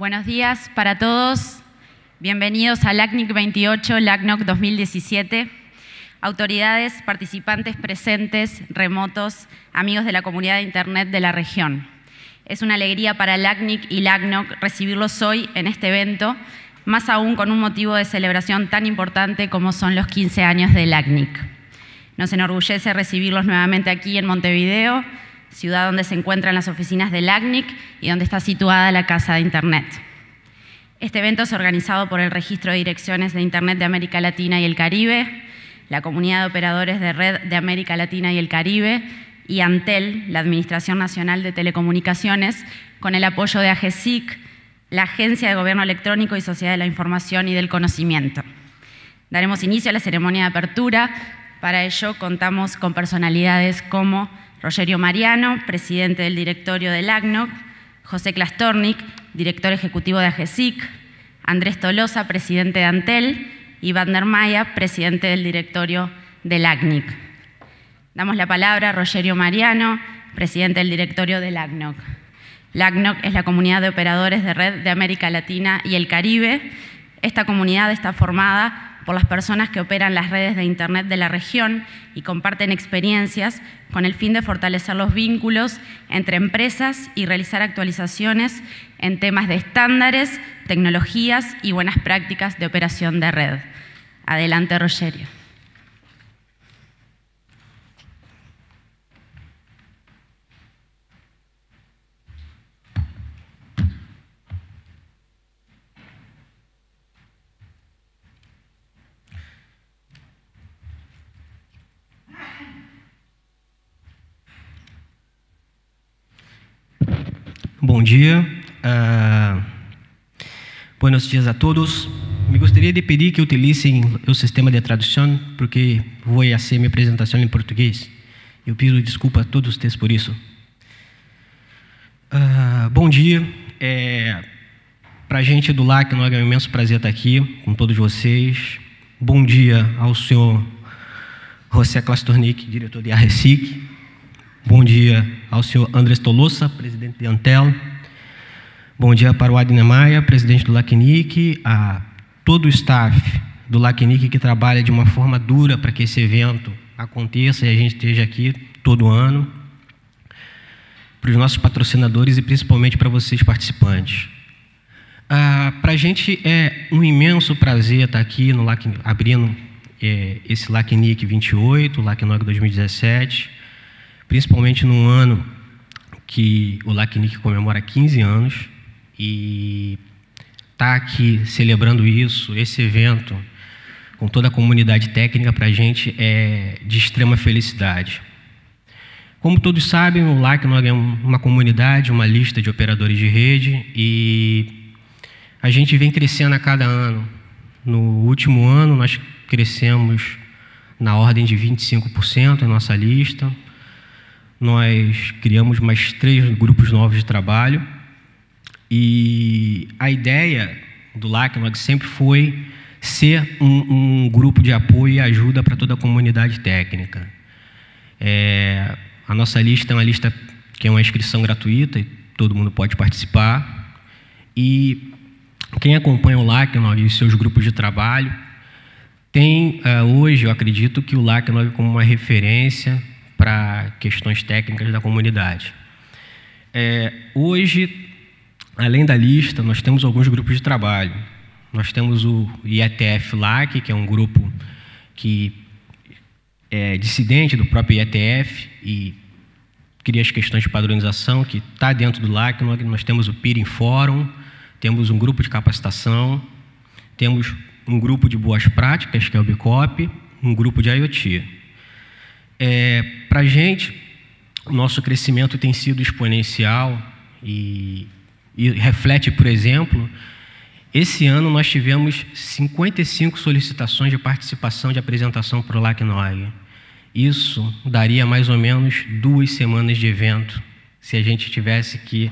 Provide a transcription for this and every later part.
Buenos días para todos. Bienvenidos al LACNIC 28, LACNOC 2017. Autoridades, participantes presentes, remotos, amigos de la comunidad de Internet de la región. Es una alegría para LACNIC y LACNOC recibirlos hoy en este evento, más aún con un motivo de celebración tan importante como son los 15 años de LACNIC. Nos enorgullece recibirlos nuevamente aquí en Montevideo, ciudad donde se encuentran las oficinas del ACNIC y donde está situada la Casa de Internet. Este evento es organizado por el Registro de Direcciones de Internet de América Latina y el Caribe, la Comunidad de Operadores de Red de América Latina y el Caribe y Antel, la Administración Nacional de Telecomunicaciones, con el apoyo de AGESIC, la Agencia de Gobierno Electrónico y Sociedad de la Información y del Conocimiento. Daremos inicio a la ceremonia de apertura. Para ello contamos con personalidades como Rogerio Mariano, presidente del directorio del ACNOC, José Klastornik, director ejecutivo de AGESIC, Andrés Tolosa, presidente de Antel, y Vander Maya, presidente del directorio del ACNIC. Damos la palabra a Rogerio Mariano, presidente del directorio del ACNOC. La es la comunidad de operadores de red de América Latina y el Caribe. Esta comunidad está formada por las personas que operan las redes de Internet de la región y comparten experiencias con el fin de fortalecer los vínculos entre empresas y realizar actualizaciones en temas de estándares, tecnologías y buenas prácticas de operación de red. Adelante, Rogerio. Bom dia. Uh, buenos dias a todos. Me gostaria de pedir que utilizem o sistema de tradução, porque vou fazer minha apresentação em português. Eu pido desculpa a todos vocês por isso. Uh, bom dia. É, Para a gente do LAC, é um imenso prazer estar aqui com todos vocês. Bom dia ao senhor José Klastornik, diretor de ARESIC. Bom dia ao senhor Andrés Tolosa, presidente de Antel. Bom dia para o Adner Maia, presidente do LACNIC, a todo o staff do LACNIC que trabalha de uma forma dura para que esse evento aconteça e a gente esteja aqui todo ano. Para os nossos patrocinadores e principalmente para vocês participantes. Ah, para a gente é um imenso prazer estar aqui no LAC, abrindo é, esse LACNIC 28, LACNOG 2017 principalmente num ano que o LACNIC comemora 15 anos e tá aqui celebrando isso, esse evento, com toda a comunidade técnica, para a gente é de extrema felicidade. Como todos sabem, o LACNIC é uma comunidade, uma lista de operadores de rede e a gente vem crescendo a cada ano. No último ano, nós crescemos na ordem de 25% em nossa lista nós criamos mais três grupos novos de trabalho e a ideia do LACMAG sempre foi ser um, um, grupo de apoio e ajuda para toda a comunidade técnica. É, a nossa lista é uma lista que é uma inscrição gratuita e todo mundo pode participar. E quem acompanha o LACMAG e seus grupos de trabalho tem uh, hoje, eu acredito que o LACMAG como uma referência para questões técnicas da comunidade. É, hoje, além da lista, nós temos alguns grupos de trabalho. Nós temos o IETF LAC, que é um grupo que é dissidente do próprio IETF e cria as questões de padronização, que está dentro do LAC. Nós temos o Peering Fórum, temos um grupo de capacitação, temos um grupo de boas práticas, que é o BICOP, um grupo de IoT. É, Para a gente, o nosso crescimento tem sido exponencial e, e reflete, por exemplo, esse ano nós tivemos 55 solicitações de participação de apresentação para o LACNOG. Isso daria mais ou menos duas semanas de evento se a gente tivesse que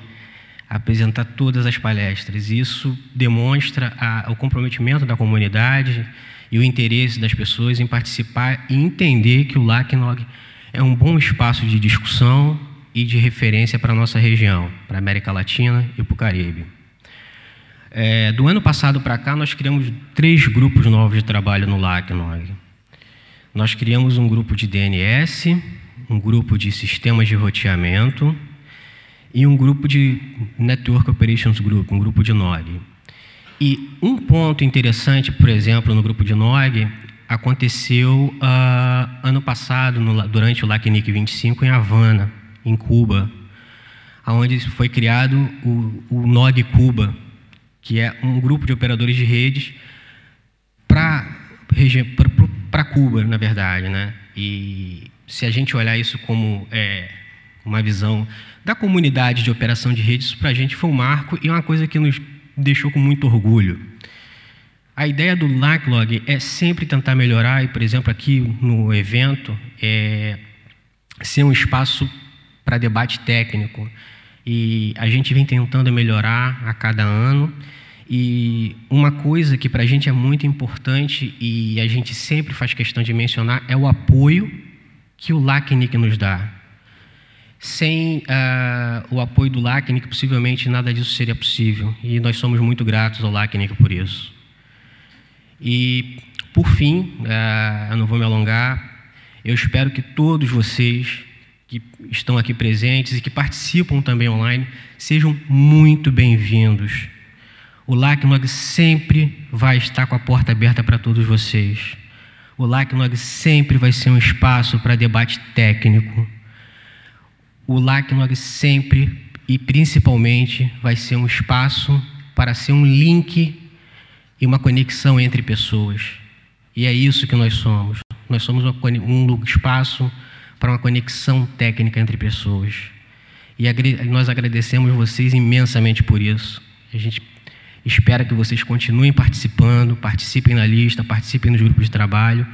apresentar todas as palestras. Isso demonstra a, o comprometimento da comunidade e o interesse das pessoas em participar e entender que o LACNOG é um bom espaço de discussão e de referência para a nossa região, para a América Latina e para o Caribe. É, do ano passado para cá, nós criamos três grupos novos de trabalho no LACNOG. Nós criamos um grupo de DNS, um grupo de sistemas de roteamento e um grupo de Network Operations Group, um grupo de NOG. E um ponto interessante, por exemplo, no grupo de NOG, aconteceu uh, ano passado, no, durante o LACNIC 25, em Havana, em Cuba, onde foi criado o, o NOG Cuba, que é um grupo de operadores de redes para Cuba, na verdade. Né? E se a gente olhar isso como é, uma visão da comunidade de operação de redes, para a gente foi um marco e uma coisa que nos deixou com muito orgulho. A ideia do Lacklog é sempre tentar melhorar, e, por exemplo, aqui no evento, é ser um espaço para debate técnico. E a gente vem tentando melhorar a cada ano. E uma coisa que para a gente é muito importante e a gente sempre faz questão de mencionar é o apoio que o LACNIC nos dá. Sem uh, o apoio do LACNIC, possivelmente nada disso seria possível. E nós somos muito gratos ao LACNIC por isso. E, por fim, uh, eu não vou me alongar, eu espero que todos vocês que estão aqui presentes e que participam também online sejam muito bem-vindos o LACNOG sempre vai estar com a porta aberta para todos vocês. O LACNOG sempre vai ser um espaço para debate técnico. O LACNOG sempre e principalmente vai ser um espaço para ser um link e uma conexão entre pessoas. E é isso que nós somos. Nós somos um espaço para uma conexão técnica entre pessoas. E nós agradecemos vocês imensamente por isso. A gente Espero que vocês continuem participando, participem na lista, participem nos grupos de trabalho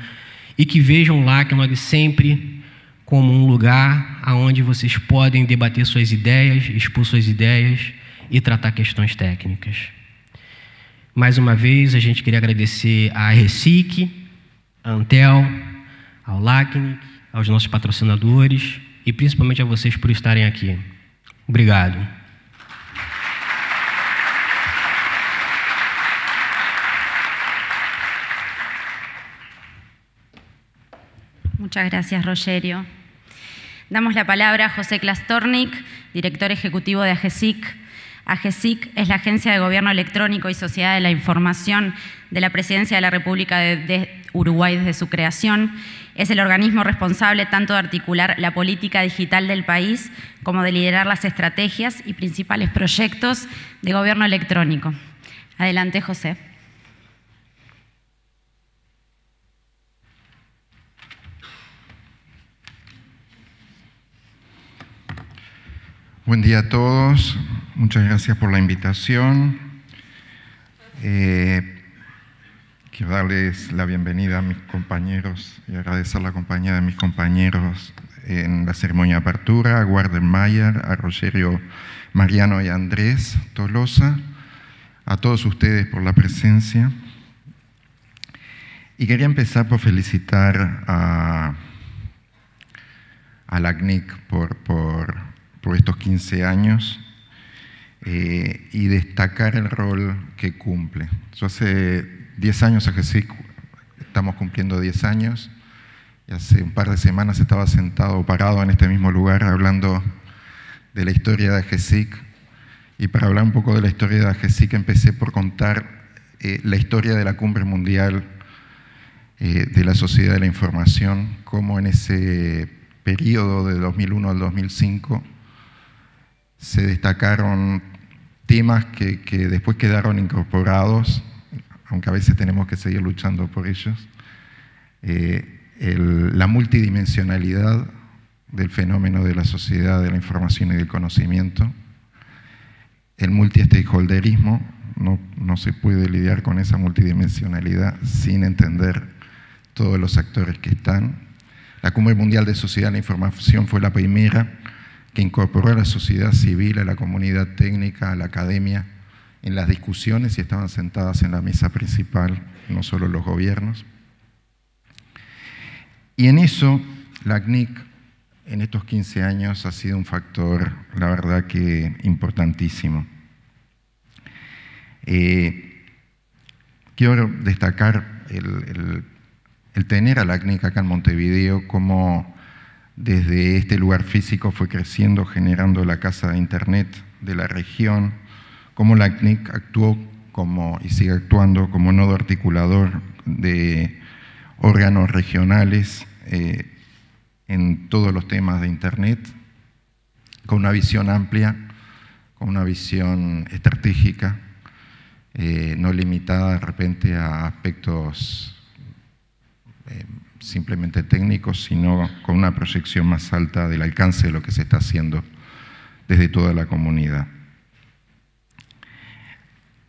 e que vejam lá que nós sempre como um lugar onde vocês podem debater suas ideias, expor suas ideias e tratar questões técnicas. Mais uma vez, a gente queria agradecer à Recic, à Antel, ao LACNIC, aos nossos patrocinadores e principalmente a vocês por estarem aqui. Obrigado. Muchas gracias, Rogerio. Damos la palabra a José Klastornik, director ejecutivo de AGESIC. AGESIC es la Agencia de Gobierno Electrónico y Sociedad de la Información de la Presidencia de la República de, Uruguay desde su creación. Es el organismo responsable tanto de articular la política digital del país como de liderar las estrategias y principales proyectos de gobierno electrónico. Adelante, José. Buen día a todos, muchas gracias por la invitación. Eh, quiero darles la bienvenida a mis compañeros y agradecer la compañía de mis compañeros en la ceremonia de apertura, a Mayer, a Rogerio Mariano y Andrés Tolosa, a todos ustedes por la presencia. Y quería empezar por felicitar a, a la CNIC por, por por estos 15 años eh, y destacar el rol que cumple. Yo hace 10 años GESIC, estamos cumpliendo 10 años, y hace un par de semanas estaba sentado, parado en este mismo lugar, hablando de la historia de GESIC. Y para hablar un poco de la historia de GESIC, empecé por contar eh, la historia de la cumbre mundial eh, de la sociedad de la información, cómo en ese periodo de 2001 al 2005 se destacaron temas que, después quedaron incorporados, aunque a veces tenemos que seguir luchando por ellos. Eh, la multidimensionalidad del fenómeno de la sociedad de la información y del conocimiento, el multi-stakeholderismo, no, no se puede lidiar con esa multidimensionalidad sin entender todos los actores que están. La Cumbre Mundial de Sociedad de la Información fue la primera que incorporó a la sociedad civil, a la comunidad técnica, a la academia, en las discusiones y estaban sentadas en la mesa principal, no solo los gobiernos. Y en eso, la CNIC en estos 15 años ha sido un factor, la verdad que importantísimo. Eh, quiero destacar el, tener a la CNIC acá en Montevideo, como desde este lugar físico fue creciendo, generando la casa de internet de la región, cómo la CNIC actuó como, y sigue actuando como nodo articulador de órganos regionales eh, en todos los temas de Internet, con una visión amplia, con una visión estratégica, eh, no limitada de repente a aspectos eh, simplemente técnicos, sino con una proyección más alta del alcance de lo que se está haciendo desde toda la comunidad.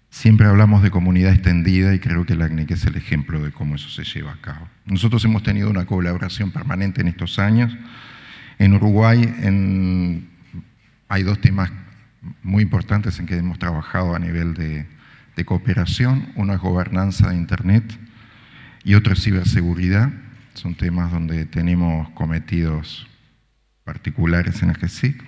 Siempre hablamos de comunidad extendida y creo que la ACNIC es el ejemplo de cómo eso se lleva a cabo. Nosotros hemos tenido una colaboración permanente en estos años. En Uruguay hay dos temas muy importantes en que hemos trabajado a nivel de, de cooperación. Uno es gobernanza de Internet y otro es ciberseguridad. Son temas donde tenemos cometidos particulares en la GESIC.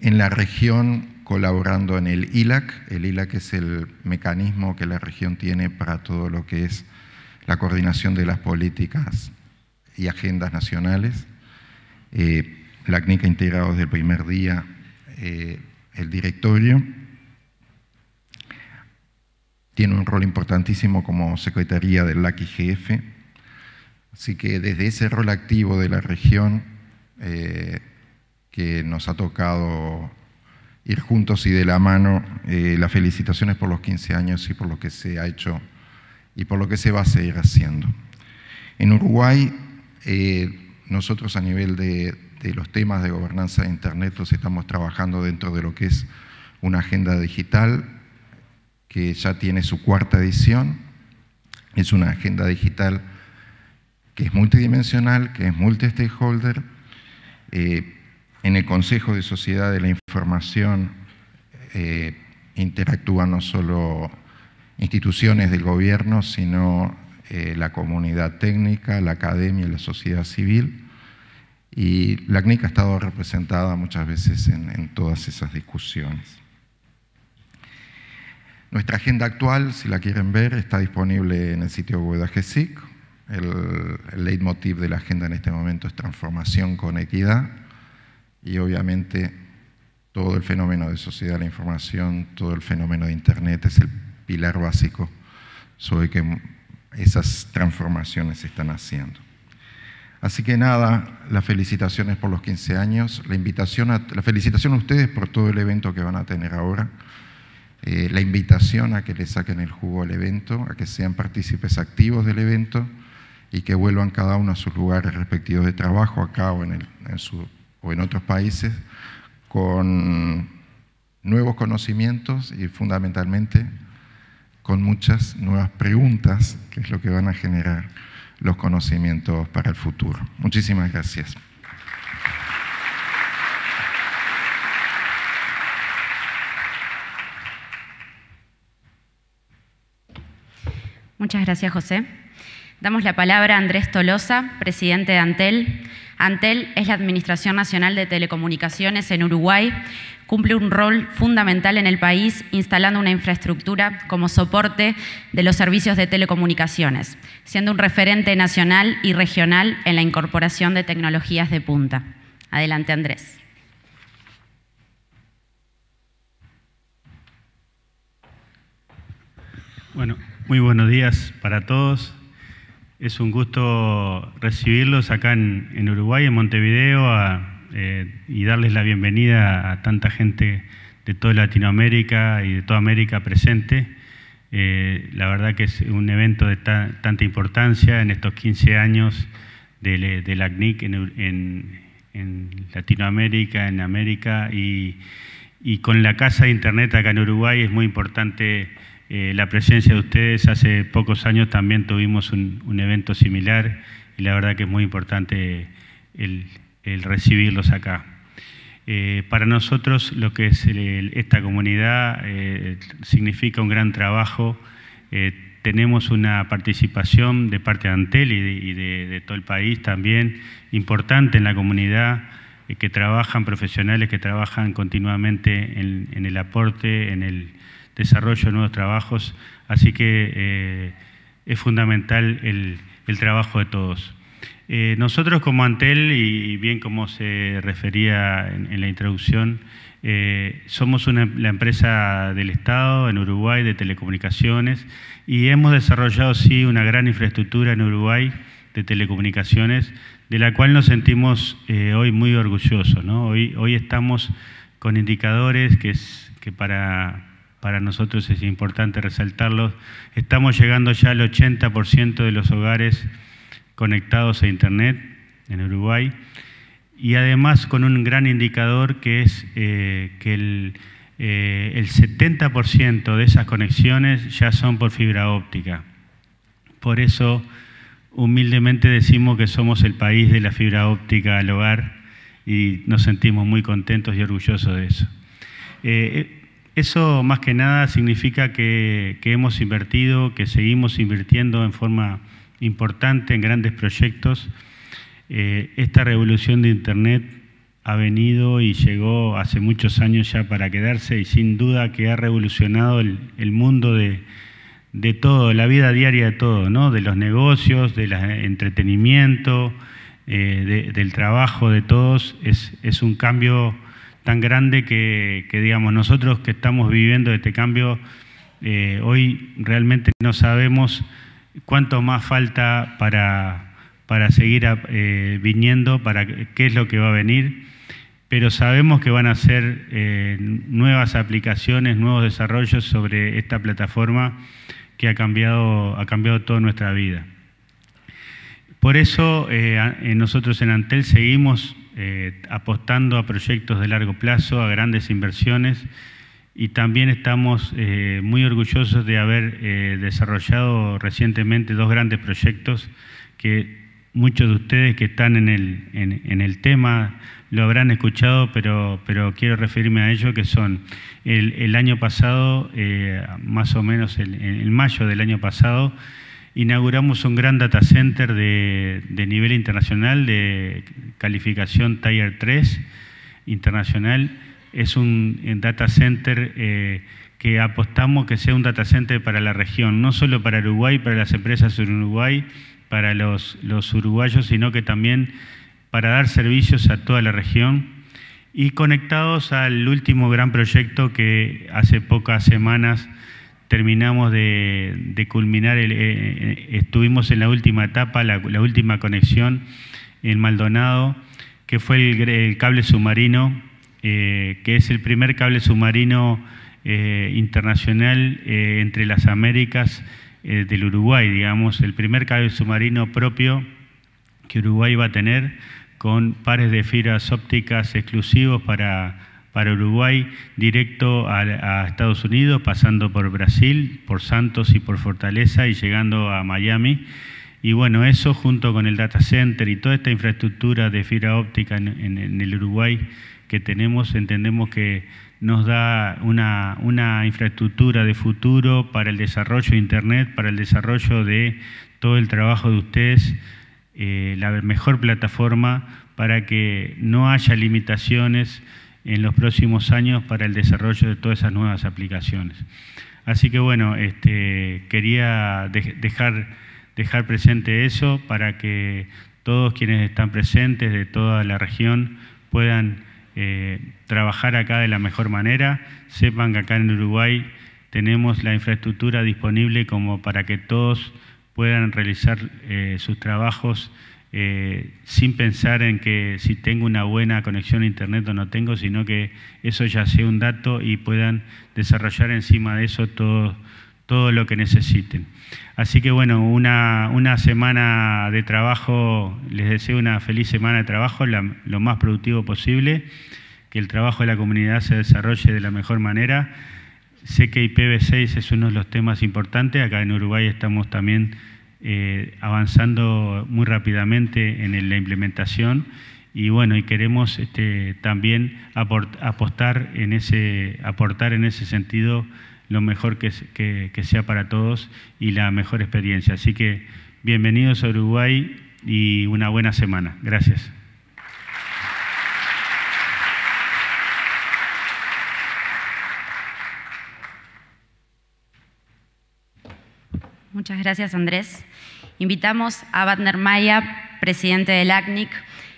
En la región colaborando en el ILAC. El ILAC es el mecanismo que la región tiene para todo lo que es la coordinación de las políticas y agendas nacionales. Eh, la CNIC ha integrado desde el primer día eh, el directorio. Tiene un rol importantísimo como secretaría del LAC IGF. Así que desde ese rol activo de la región eh, que nos ha tocado ir juntos y de la mano. Eh, las felicitaciones por los 15 años y por lo que se ha hecho y por lo que se va a seguir haciendo. En Uruguay, eh, nosotros a nivel de, los temas de gobernanza de Internet los estamos trabajando dentro de lo que es una agenda digital que ya tiene su cuarta edición. Es una agenda digital que es multidimensional, que es multi-stakeholder. Eh, en el Consejo de Sociedad de la Información eh, interactúan no solo instituciones del gobierno, sino eh, la comunidad técnica, la academia y la sociedad civil. Y la CNIC ha estado representada muchas veces en, todas esas discusiones. Nuestra agenda actual, si la quieren ver, está disponible en el sitio web de AGESIC. El, el leitmotiv de la agenda en este momento es transformación con equidad y obviamente todo el fenómeno de sociedad de la información, todo el fenómeno de Internet es el pilar básico sobre que esas transformaciones se están haciendo. Así que nada, las felicitaciones por los 15 años, la invitación a, la felicitación a ustedes por todo el evento que van a tener ahora, eh, la invitación a que le saquen el jugo al evento, a que sean partícipes activos del evento y que vuelvan cada uno a sus lugares respectivos de trabajo, acá o en, el, en su o en otros países con nuevos conocimientos y fundamentalmente con muchas nuevas preguntas, que es lo que van a generar los conocimientos para el futuro. Muchísimas gracias. Muchas gracias, José. Damos la palabra a Andrés Tolosa, presidente de Antel. Antel es la Administración Nacional de Telecomunicaciones en Uruguay. Cumple un rol fundamental en el país instalando una infraestructura como soporte de los servicios de telecomunicaciones, siendo un referente nacional y regional en la incorporación de tecnologías de punta. Adelante, Andrés. Bueno, muy buenos días para todos. Es un gusto recibirlos acá en, Uruguay, en Montevideo, eh, y darles la bienvenida a tanta gente de toda Latinoamérica y de toda América presente. Eh, la verdad que es un evento de tanta importancia en estos 15 años de, la CNIC en, Latinoamérica, en América, y, y con la Casa de Internet acá en Uruguay es muy importante eh, la presencia de ustedes. Hace pocos años también tuvimos un, evento similar y la verdad que es muy importante el, recibirlos acá. Eh, para nosotros lo que es esta comunidad eh, significa un gran trabajo. tenemos una participación de parte de Antel y de, todo el país también importante en la comunidad que trabajan, profesionales que trabajan continuamente en, en el aporte, en el desarrollo de nuevos trabajos, así que eh, es fundamental el, trabajo de todos. Eh, nosotros como Antel, y bien como se refería en, la introducción, eh, somos la empresa del Estado en Uruguay de telecomunicaciones y hemos desarrollado sí una gran infraestructura en Uruguay de telecomunicaciones, de la cual nos sentimos hoy muy orgullosos. Hoy, hoy estamos con indicadores que, es, que para, para nosotros es importante resaltarlos. Estamos llegando ya al 80% de los hogares conectados a Internet en Uruguay y además con un gran indicador que es eh, que el, eh, el 70% de esas conexiones ya son por fibra óptica. Por eso, humildemente decimos que somos el país de la fibra óptica al hogar y nos sentimos muy contentos y orgullosos de eso. Eh, eso más que nada significa que, hemos invertido, que seguimos invirtiendo en forma importante en grandes proyectos. Eh, esta revolución de Internet ha venido y llegó hace muchos años ya para quedarse y sin duda que ha revolucionado el, mundo de, todo, la vida diaria de todo, ¿no? de los negocios, del entretenimiento, eh, del trabajo de todos, es, es, un cambio tan grande que, digamos, nosotros que estamos viviendo este cambio, eh, hoy realmente no sabemos cuánto más falta para, para seguir eh, viniendo, para qué es lo que va a venir, pero sabemos que van a ser nuevas aplicaciones, nuevos desarrollos sobre esta plataforma que ha cambiado, ha cambiado toda nuestra vida. Por eso eh, nosotros en Antel seguimos eh, apostando a proyectos de largo plazo, a grandes inversiones y también estamos eh, muy orgullosos de haber desarrollado recientemente dos grandes proyectos que muchos de ustedes que están en el, en, el tema lo habrán escuchado, pero, pero quiero referirme a ello, que son el, año pasado, más o menos en mayo del año pasado, inauguramos un gran data center de, nivel internacional, de calificación Tier 3 internacional. Es un data center eh, que apostamos que sea un data center para la región, no solo para Uruguay, para las empresas en Uruguay, para los, los uruguayos, sino que también para dar servicios a toda la región y conectados al último gran proyecto que hace pocas semanas terminamos de, culminar, eh, eh, estuvimos en la última etapa, la, última conexión en Maldonado, que fue el, cable submarino, eh, que es el primer cable submarino internacional entre las Américas del Uruguay, digamos, el primer cable submarino propio que Uruguay va a tener con pares de fibras ópticas exclusivos para para Uruguay directo a, Estados Unidos, pasando por Brasil, por Santos y por Fortaleza y llegando a Miami. Y bueno, eso junto con el data center y toda esta infraestructura de fibra óptica en, el Uruguay que tenemos, entendemos que nos da una, una, infraestructura de futuro para el desarrollo de Internet, para el desarrollo de todo el trabajo de ustedes, eh, la mejor plataforma para que no haya limitaciones en los próximos años para el desarrollo de todas esas nuevas aplicaciones. Así que bueno, este, quería dejar, dejar presente eso para que todos quienes están presentes de toda la región puedan eh, trabajar acá de la mejor manera, sepan que acá en Uruguay tenemos la infraestructura disponible como para que todos puedan realizar eh, sus trabajos eh, sin pensar en que si tengo una buena conexión a Internet o no tengo, sino que eso ya sea un dato y puedan desarrollar encima de eso todo, todo lo que necesiten. Así que bueno, una, una semana de trabajo, les deseo una feliz semana de trabajo, lo más productivo posible, que el trabajo de la comunidad se desarrolle de la mejor manera. Sé que IPv6 es uno de los temas importantes, acá en Uruguay estamos también eh, avanzando muy rápidamente en la implementación y bueno, y queremos este, también apostar en ese, aportar en ese sentido lo mejor que, que, sea para todos y la mejor experiencia. Así que bienvenidos a Uruguay y una buena semana. Gracias. Muchas gracias, Andrés. Invitamos a Badner Maya, presidente del ACNIC.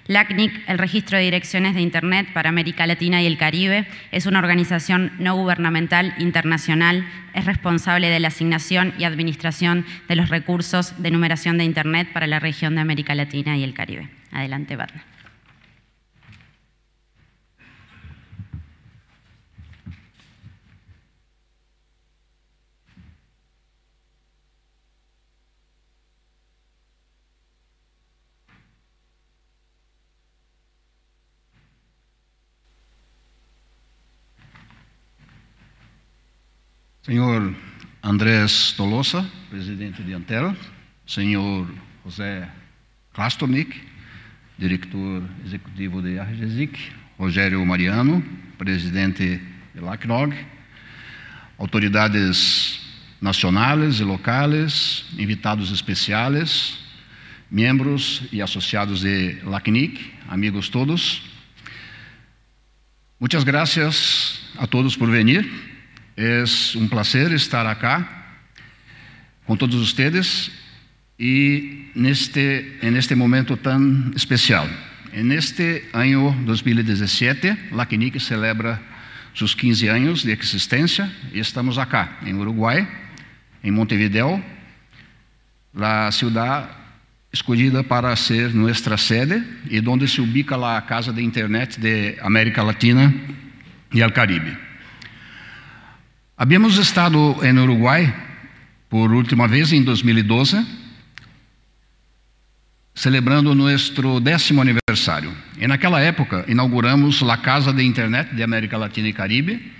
LACNIC, el Registro de Direcciones de Internet para América Latina y el Caribe, es una organización no gubernamental internacional, es responsable de la asignación y administración de los recursos de numeración de Internet para la región de América Latina y el Caribe. Adelante, Badner. Senhor Andrés Tolosa, presidente de Antel, senhor José Klastornik, diretor executivo de Argesic, Rogério Mariano, presidente de LACNOG, autoridades nacionais e locais, invitados especiais, membros e associados de LACNIC, amigos todos. Muitas graças a todos por vir. Es un placer estar acá con todos ustedes y en este, en momento tan especial. En este año 2017, la CNIC celebra sus 15 años de existencia y estamos acá, en Uruguay, en Montevideo, la ciudad escogida para ser nuestra sede y donde se ubica la Casa de Internet de América Latina y el Caribe. Habíamos estado em Uruguai por última vez em 2012, celebrando nosso décimo aniversário. E naquela época inauguramos a Casa de Internet de América Latina e Caribe,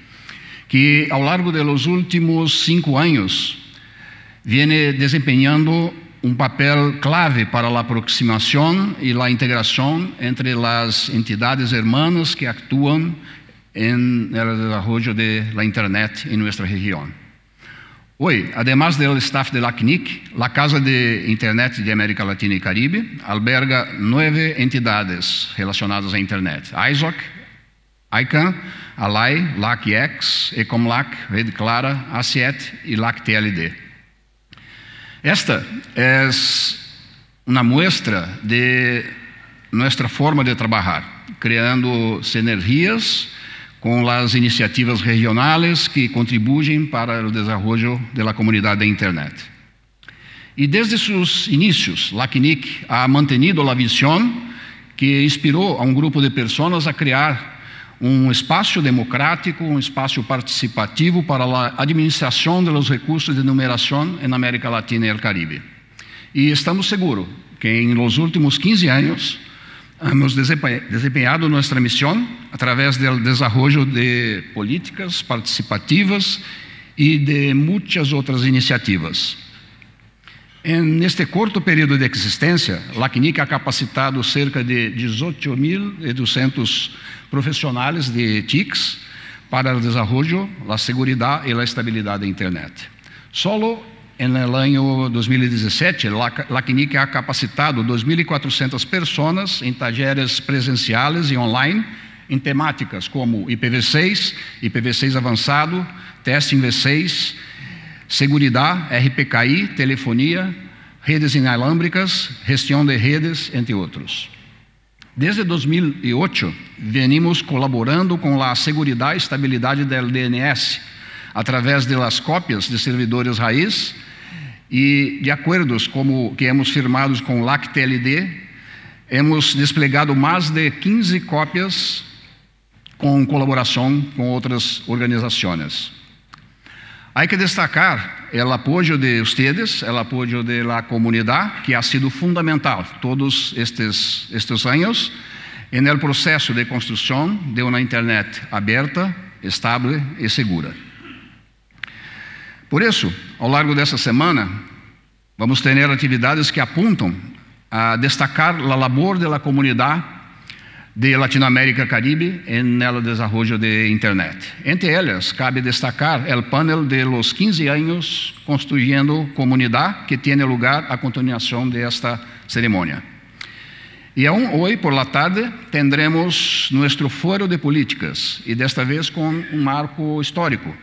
que ao largo dos últimos cinco anos vem desempenhando um papel clave para a aproximação e a integração entre as entidades hermanas que atuam en el desarrollo de la Internet en nuestra región. Hoy, además del staff de la CNIC, la Casa de Internet de América Latina y Caribe alberga nueve entidades relacionadas a Internet: ISOC, ICANN, ALAI, LACX, Ecomlac, Rede Clara, A7 y LAC-TLD. Esta es una muestra de nuestra forma de trabajar, creando sinergias com as iniciativas regionais que contribuem para o desenvolvimento da comunidade da internet. E desde seus inícios, LACNIC ha mantenido a visão que inspirou a um grupo de pessoas a criar um espaço democrático, um espaço participativo para a administração dos recursos de numeração na América Latina e o Caribe. E estamos seguros que los últimos 15 anos hemos desempenhado nossa missão através do desenvolvimento de políticas participativas e de muitas outras iniciativas. Neste curto período de existência, LACNIC ha capacitado cerca de 18.200 profissionais de TICs para o desenvolvimento, a segurança e a estabilidade da internet. Solo el año 2017, la, la CNIC ha capacitado 2.400 pessoas em talleres presenciales e online em temáticas como IPv6, IPv6 avançado, teste em V6, segurança, RPKI, telefonia, redes inalâmbricas, gestão de redes, entre outros. Desde 2008, venimos colaborando com a segurança e estabilidade do DNS, através de las cópias de servidores raiz e de acordos como que hemos firmados com LACTLD, hemos desplegado mais de 15 cópias com colaboração com outras organizações. Há que destacar o apoio de ustedes, o apoio da comunidade, que ha sido fundamental todos estes, estes anos no processo de construção de uma internet aberta, estável e segura. Por isso, ao largo dessa semana, vamos ter atividades que apontam a destacar a labor da comunidade de Latinoamérica Caribe no desenvolvimento de Internet. Entre elas, cabe destacar o panel de los 15 anos construindo comunidade que tem lugar a continuação desta cerimônia. E aún hoje por la tarde tendremos nosso foro de políticas e desta vez com um marco histórico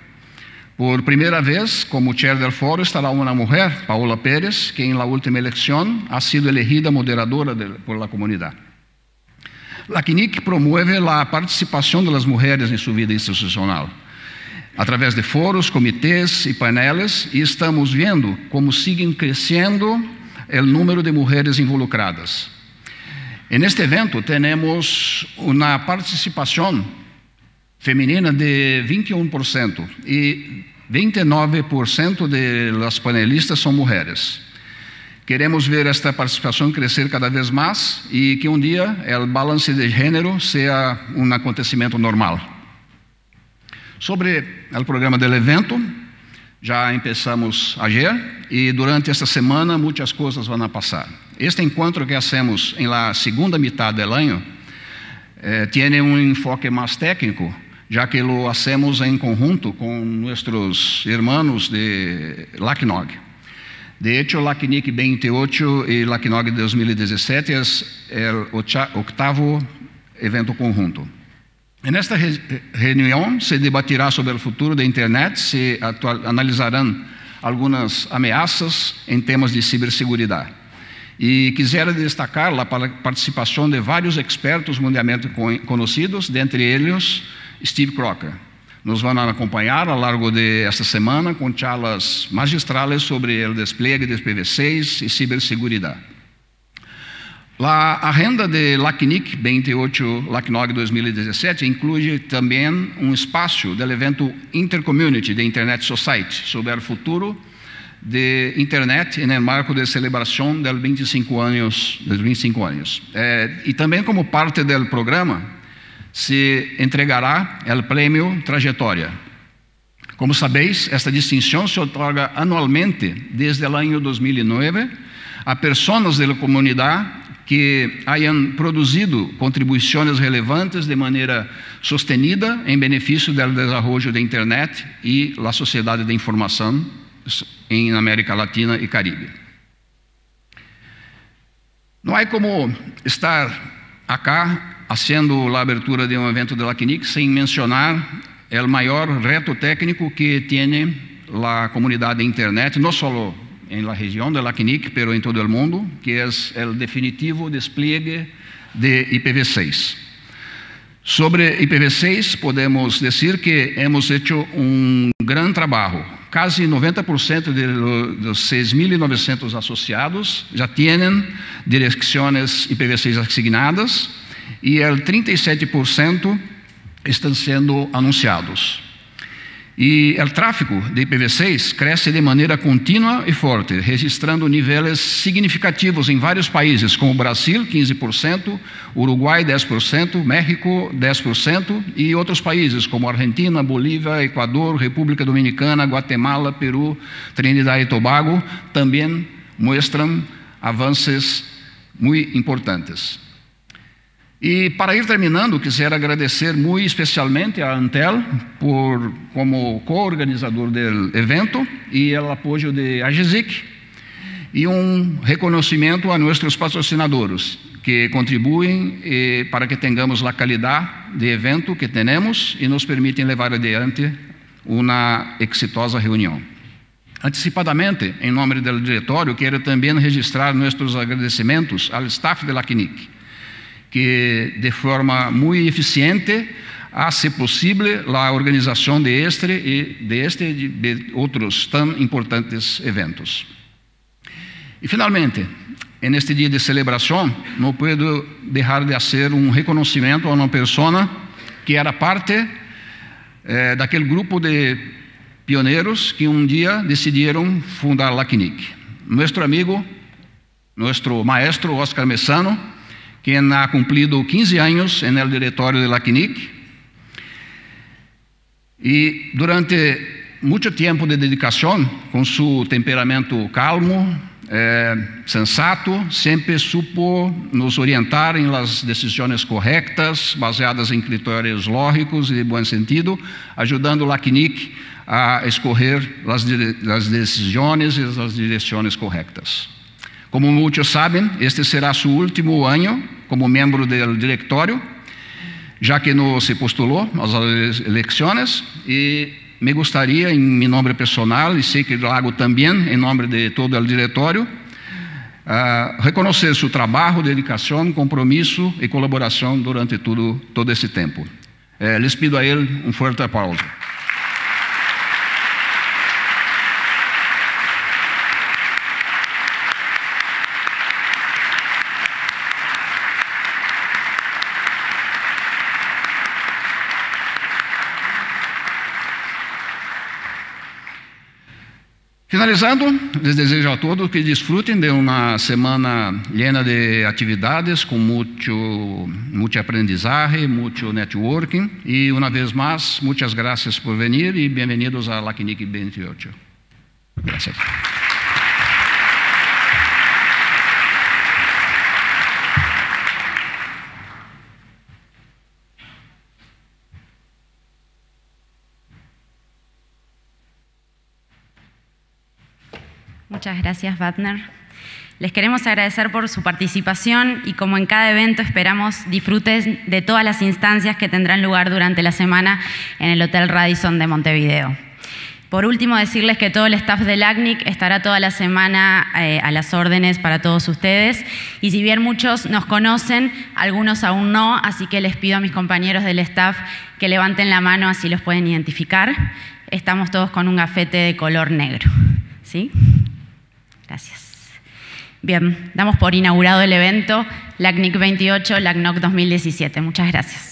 Por primera vez, como chair del foro, estará una mujer, Paola Pérez, que en la última elección ha sido elegida moderadora de, por la comunidad. La CNIC promueve la participación de las mujeres en su vida institucional, a través de foros, comitês e painéis, e estamos vendo como siguen crescendo o número de mulheres involucradas. En este evento temos uma participação feminina de 21% e 29% de las panelistas são mulheres. Queremos ver esta participação crescer cada vez mais e que um dia o balance de gênero seja um acontecimento normal. Sobre o programa do evento, já começamos ayer e durante esta semana muitas coisas vão passar. Este encontro que hacemos em la segunda metade do ano eh, tiene um enfoque mais técnico já que lo hacemos em conjunto com nossos irmãos de LACNOG. De hecho, LACNIC 28 e LACNOG 2017 é o oitavo evento conjunto. Nesta reunião se debaterá sobre o futuro da internet, se analisarão algumas ameaças em temas de ciberseguridade. E quisera destacar a participação de vários expertos mundialmente conhecidos, dentre eles Steve Crocker. Nos vão acompanhar ao longo de esta semana com charlas magistrales sobre o despliegue de PV6 e ciberseguridade. A agenda de LACNIC 28 LACNOG 2017 inclui também um espaço do evento Intercommunity de Internet Society sobre o futuro de internet no marco de celebração dos 25 anos, dos 25 anos. É, e também como parte do programa se entregará o prêmio Trajetória. Como sabéis, esta distinção se otorga anualmente desde o ano 2009 a pessoas da comunidade que hayan produzido contribuições relevantes de maneira sostenida em benefício do desenvolvimento da internet e da sociedade da informação em América Latina e Caribe. Não há como estar acá fazendo a abertura de um evento de la CNIC sem mencionar o maior reto técnico que tem a comunidade da internet, não só em la região de la CNIC, pero em todo o mundo, que é o definitivo despliegue de IPv6. Sobre IPv6, podemos dizer que hemos hecho um grande trabalho. Quase 90% de dos 6.900 associados já têm direções IPv6 assignadas e o 37% estão sendo anunciados. E o tráfego de IPv6 cresce de maneira contínua e forte, registrando níveis significativos em vários países, como Brasil, 15%, Uruguai, 10%, México, 10%, e outros países, como Argentina, Bolívia, Equador, República Dominicana, Guatemala, Peru, Trinidad e Tobago, também mostram avanços muito importantes. E para ir terminando, quisiera agradecer muito especialmente a Antel por como co-organizador do evento e o apoio de Agesic e um reconhecimento a nossos patrocinadores que contribuem eh, para que tenhamos a qualidade de evento que temos e nos permitem levar adiante uma exitosa reunião. Antecipadamente, em nome do diretório, quero também registrar nossos agradecimentos ao staff de la CNIC que de forma muito eficiente hace posible a organização de este e de este de importantes eventos. E finalmente, en este dia de celebração, não puedo deixar de fazer um reconhecimento a uma pessoa que era parte eh, grupo de pioneiros que um dia decidiram fundar a CNIC. Nosso amigo, nosso maestro Oscar Messano, quien ha cumplido 15 años en el directorio de la CNIC. Y durante mucho tiempo de dedicación, con su temperamento calmo, eh, sensato, sempre supo nos orientar em las decisões corretas, baseadas em critérios lógicos e de bom sentido, ajudando a CNIC a escorrer as, as decisões e as direções corretas. Como muitos sabem, este será seu último ano como membro do diretório, já que não se postulou às eleições e me gustaría, en mi nombre personal, y sé que lo hago también en nombre de todo el directorio, uh, reconocer su trabajo, dedicación, compromiso y colaboración durante todo, todo esse tempo. Les pido a él un fuerte aplauso. Finalizando, desejo a todos que desfrutem de uma semana llena de atividades, com muito, aprendizagem, muito networking. E, uma vez mais, muitas graças por vir e bem-vindos a LACNIC 28. Graças. Muchas gracias, Batner. Les queremos agradecer por su participación y como en cada evento esperamos disfruten de todas las instancias que tendrán lugar durante la semana en el Hotel Radisson de Montevideo. Por último, decirles que todo el staff del ACNIC estará toda la semana eh, a las órdenes para todos ustedes. Y si bien muchos nos conocen, algunos aún no, así que les pido a mis compañeros del staff que levanten la mano, así los pueden identificar. Estamos todos con un gafete de color negro. ¿Sí? Gracias. Bien, damos por inaugurado el evento LACNIC 28, LACNOC 2017. Muchas gracias.